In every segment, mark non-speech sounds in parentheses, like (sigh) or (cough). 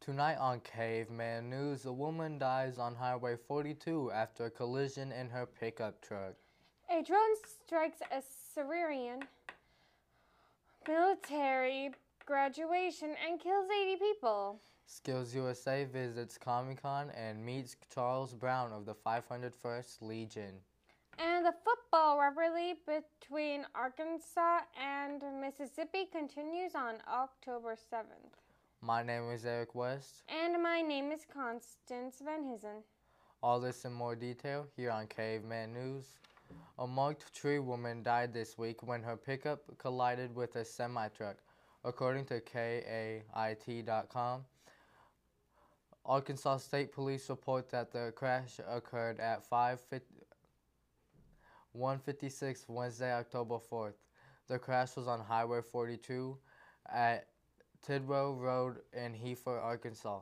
Tonight on Caveman News, a woman dies on Highway 42 after a collision in her pickup truck. A drone strikes a Syrian military graduation and kills 80 people. SkillsUSA visits Comic Con and meets Charles Brown of the 501st Legion. And the football rivalry between Arkansas and Mississippi continues on October 7th. My name is Eric West. And my name is Constance Van Hizen. All this in more detail here on Caveman News. A Marked Tree woman died this week when her pickup collided with a semi truck, according to KAIT.com. Arkansas State Police report that the crash occurred at 156 Wednesday, October 4th. The crash was on Highway 42 at Tidwell Road in Heifer, Arkansas.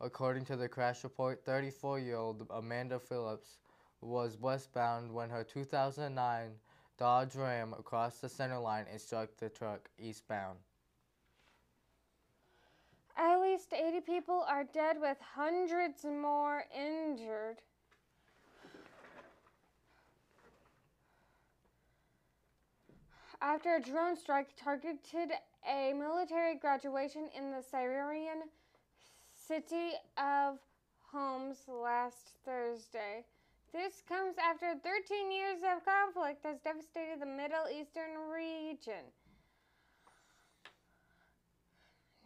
According to the crash report, 34 year old Amanda Phillips was westbound when her 2009 Dodge Ram crossed the center line and struck the truck eastbound. At least 80 people are dead, with hundreds more injured. After a drone strike targeted a military graduation in the Syrian city of Homs last Thursday. This comes after 13 years of conflict has devastated the Middle Eastern region.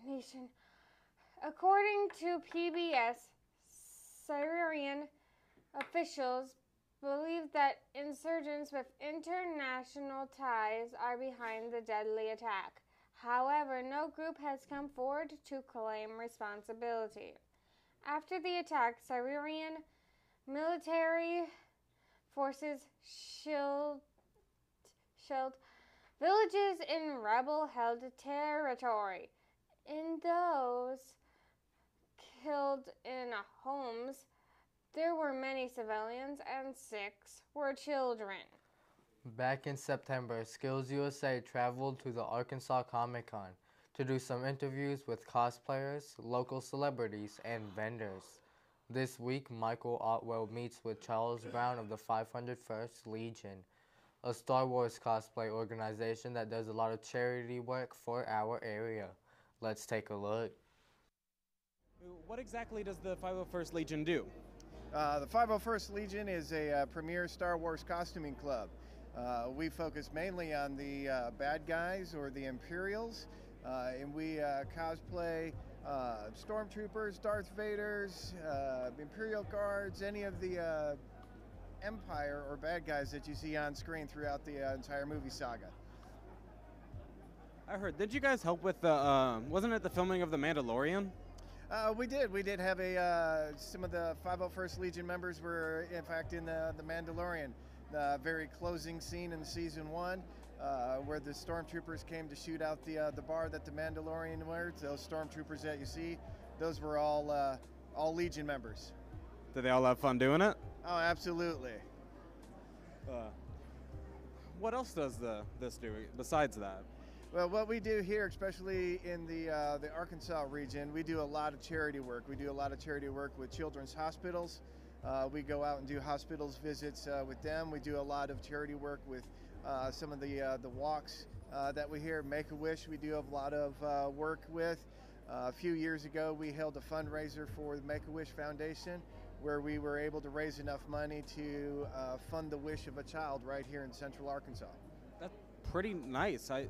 Nation. According to PBS, Syrian officials believe that insurgents with international ties are behind the deadly attack. However, no group has come forward to claim responsibility. After the attack, Syrian military forces shelled, shelled villages in rebel held territory. In those killed in Homs, there were many civilians and six were children. Back in September, SkillsUSA traveled to the Arkansas Comic Con to do some interviews with cosplayers, local celebrities, and vendors. This week, Michael Otwell meets with Charles Brown of the 501st Legion, a Star Wars cosplay organization that does a lot of charity work for our area. Let's take a look. What exactly does the 501st Legion do? Uh, the 501st Legion is a uh, premier Star Wars costuming club. Uh, we focus mainly on the uh, bad guys or the Imperials, uh, and we uh, cosplay stormtroopers, Darth Vaders, Imperial guards, any of the Empire or bad guys that you see on screen throughout the entire movie saga. I heard. Did you guys help with the? wasn't it the filming of the Mandalorian? Uh, we did. We did have a uh, some of the 501st Legion members were in fact in the the Mandalorian, the very closing scene in season one, uh, where the stormtroopers came to shoot out the uh, the bar that the Mandalorian were. Those stormtroopers that you see, those were all uh, all Legion members. Did they all have fun doing it? Oh, absolutely. Uh, what else does the this do besides that? Well, what we do here, especially in the uh, the Arkansas region, we do a lot of charity work. We do a lot of charity work with children's hospitals. Uh, we go out and do hospitals visits uh, with them. We do a lot of charity work with uh, some of the uh, the walks uh, that we hear. Make a Wish, we do a lot of work with. a few years ago, we held a fundraiser for the Make a Wish Foundation, where we were able to raise enough money to fund the wish of a child right here in Central Arkansas. That's pretty nice. I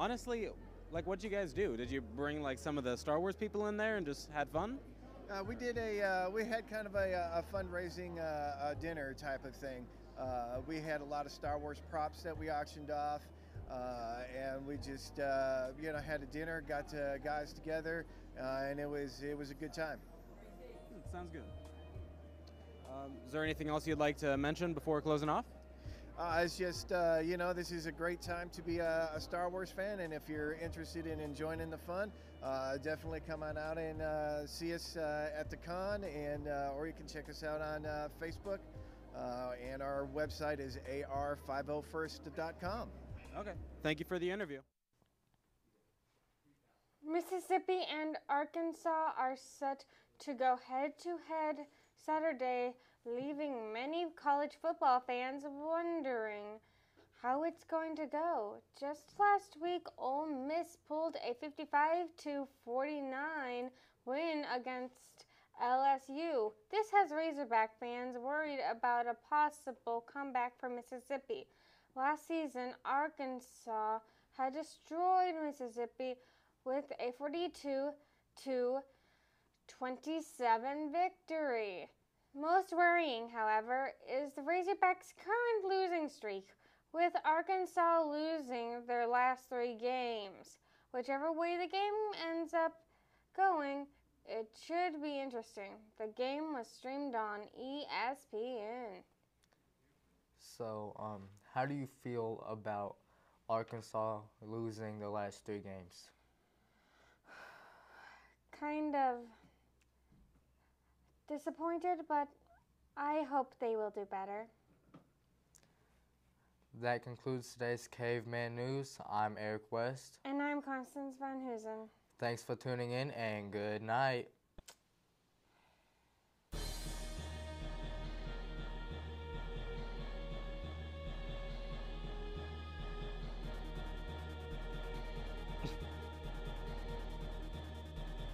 honestly, like what you guys do? Did you bring like some of the Star Wars people in there and just had fun? Uh, we did a uh, we had kind of a, a fundraising uh, a dinner type of thing. Uh, we had a lot of Star Wars props that we auctioned off, uh, and we just uh, you know had a dinner, got guys together, and it was it was a good time. sounds good. Um, is there anything else you'd like to mention before closing off? Uh, it's just, uh, you know, this is a great time to be a, a, Star Wars fan, and if you're interested in enjoying the fun, uh, definitely come on out and uh, see us uh, at the con, and uh, or you can check us out on Facebook, and our website is ar501st.com. Okay. Thank you for the interview. Mississippi and Arkansas are set to go head to head Saturday, leaving many college football fans wondering how it's going to go. Just last week, Ole Miss pulled a 55 to 49 win against LSU. This has Razorback fans worried about a possible comeback for Mississippi. Last season, Arkansas had destroyed Mississippi with a 42 to 27 victory. Most worrying, however, is the Razorbacks' current losing streak, with Arkansas losing their last three games. Whichever way the game ends up going, it should be interesting. The game was streamed on ESPN. So, um, how do you feel about Arkansas losing the last three games? (sighs) Kind of disappointed, but I hope they will do better. That concludes today's Caveman News. I'm Eric West. And I'm Constance Van Hoosen. Thanks for tuning in and good night.